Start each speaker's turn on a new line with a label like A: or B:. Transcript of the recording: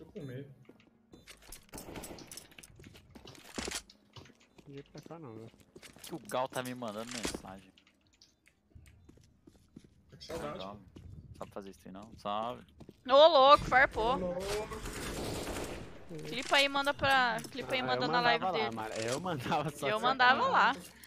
A: Tô com medo.
B: Não ia pra cá não, velho.
C: Que o Gal tá me mandando mensagem.
A: Tô com saudade.
C: Gal, Sabe fazer stream não? Salve.
D: Ô, louco, farpou.
A: Alô.
D: Clipa aí, manda pra. Ah, clipa aí,
B: Ah,
D: manda
B: eu
D: na live
B: lá,
D: dele.
B: mano. Eu mandava só.
D: Eu mandava
B: parada.
D: lá.